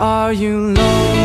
Are you lonely?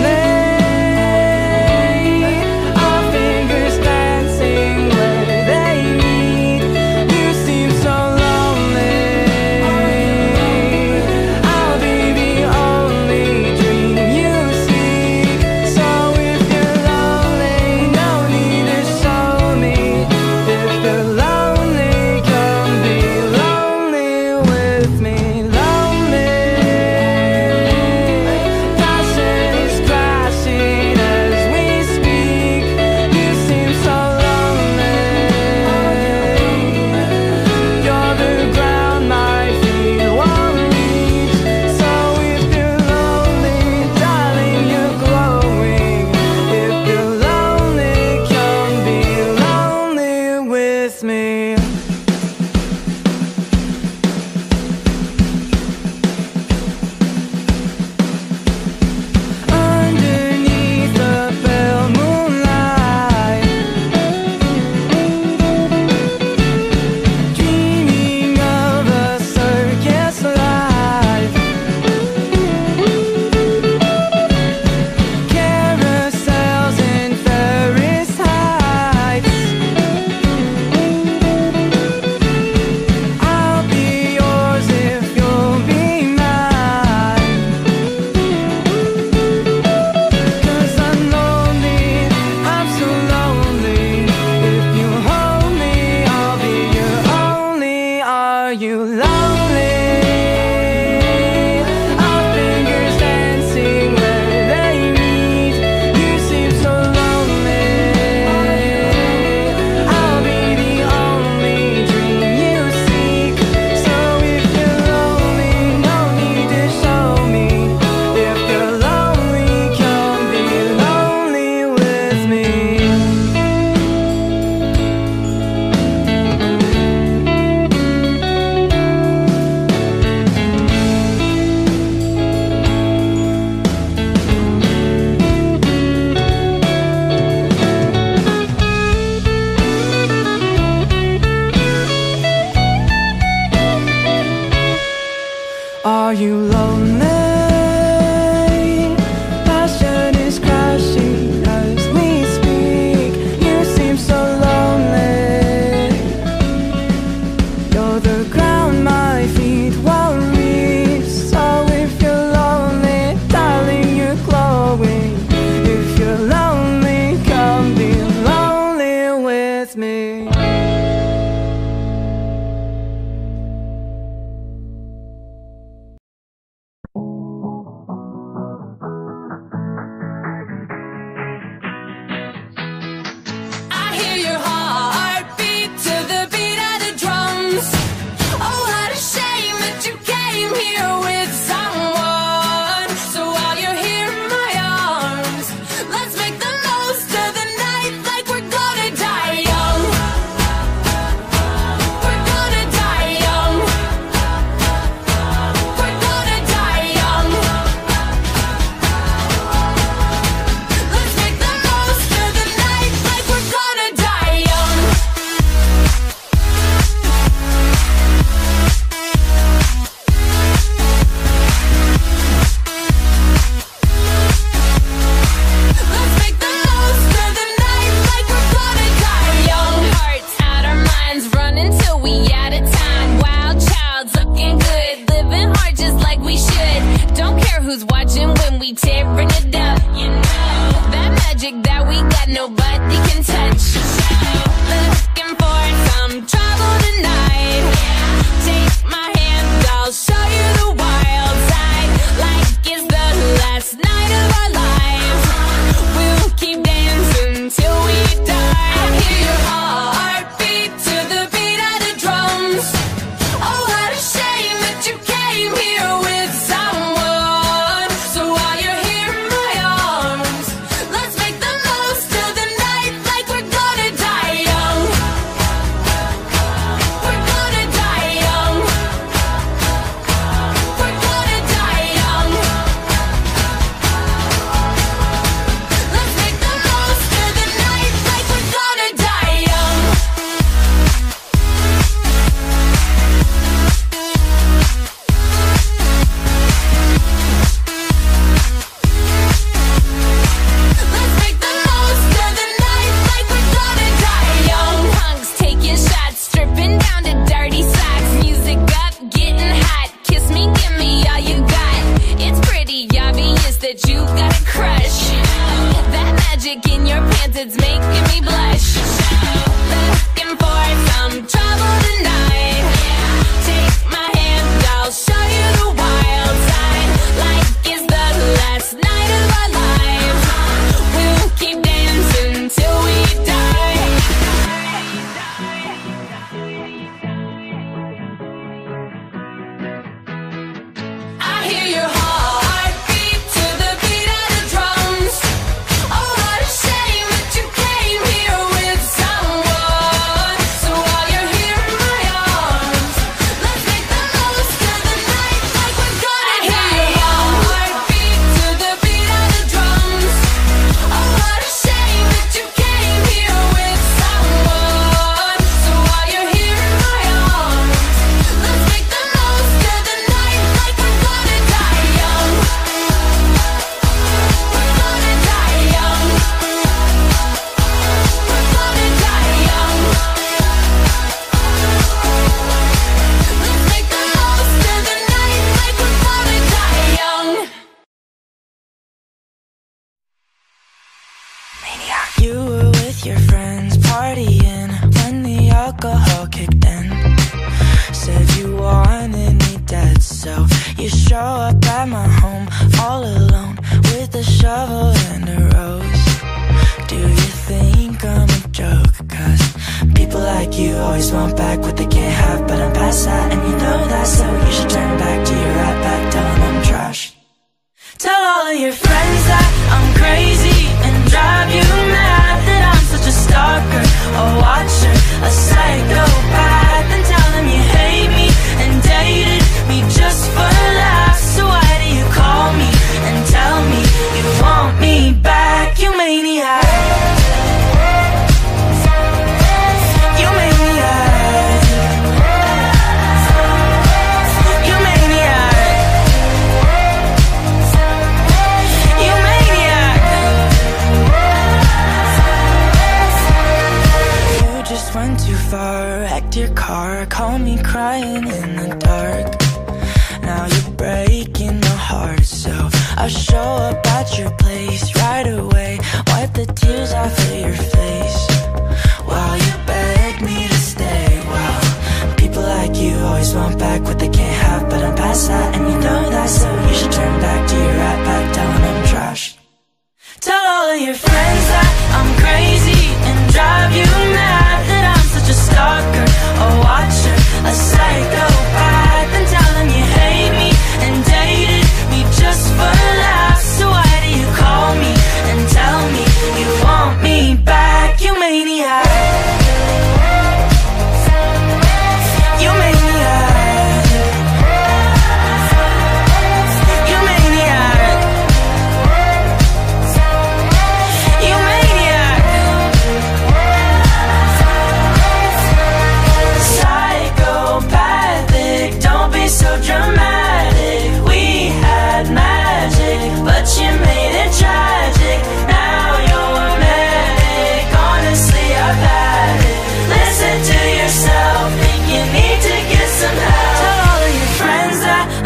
who's watching when we tearing it up. You know, that magic that we got, nobody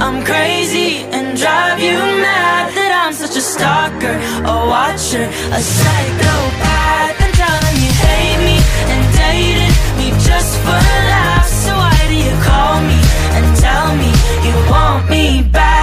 I'm crazy and drive you mad That I'm such a stalker, a watcher, a psychopath And telling you hate me and dated me just for laughs So why do you call me and tell me you want me back?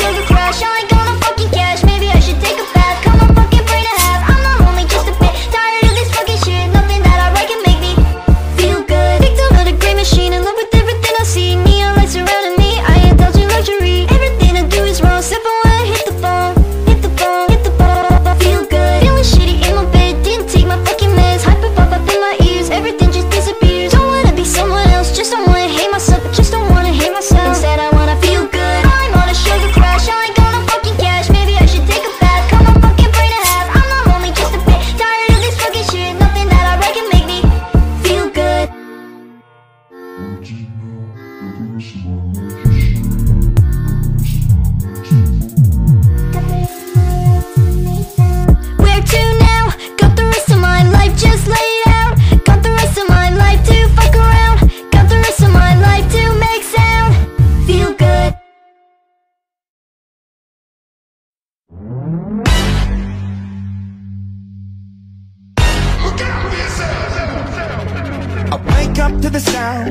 sugar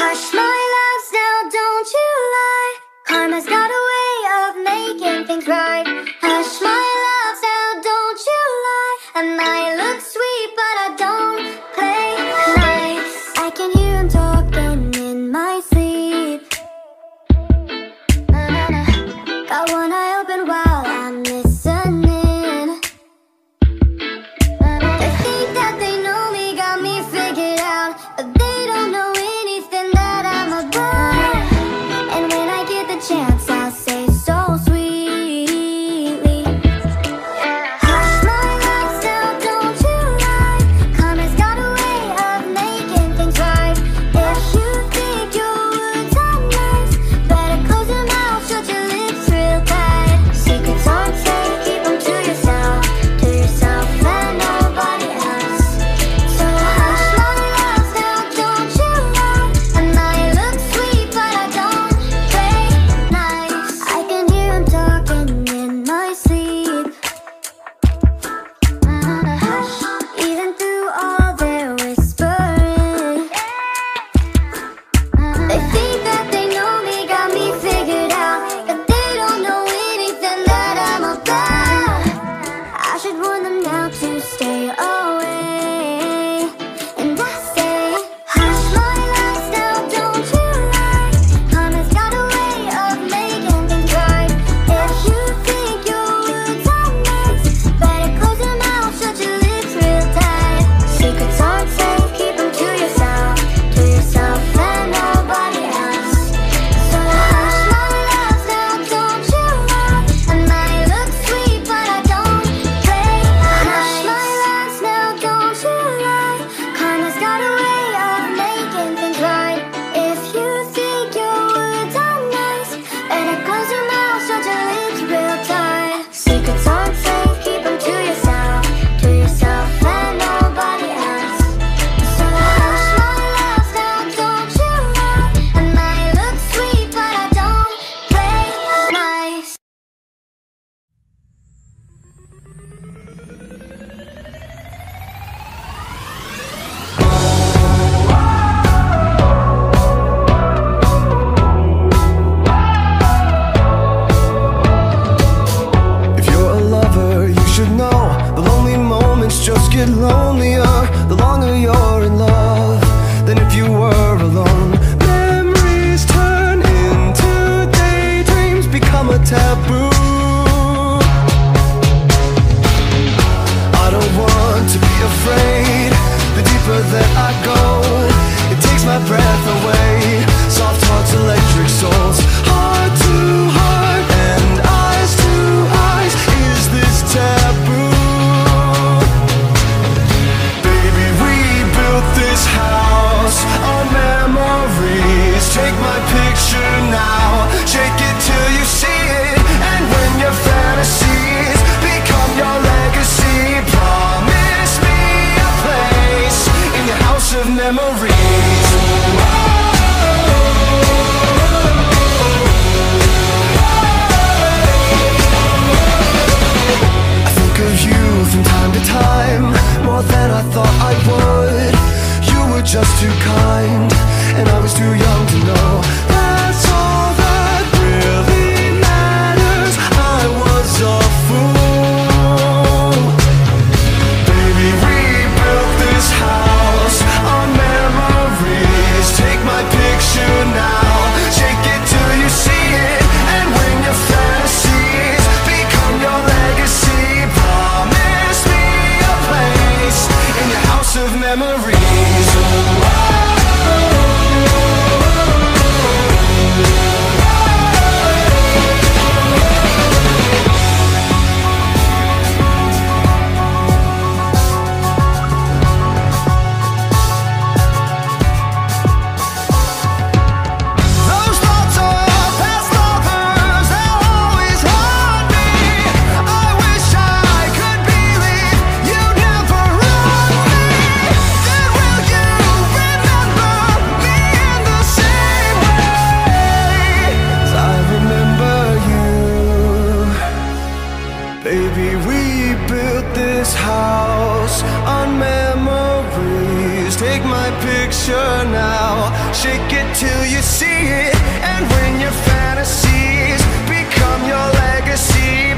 Hush my picture now. Shake it till you see it, and when your fantasies become your legacy.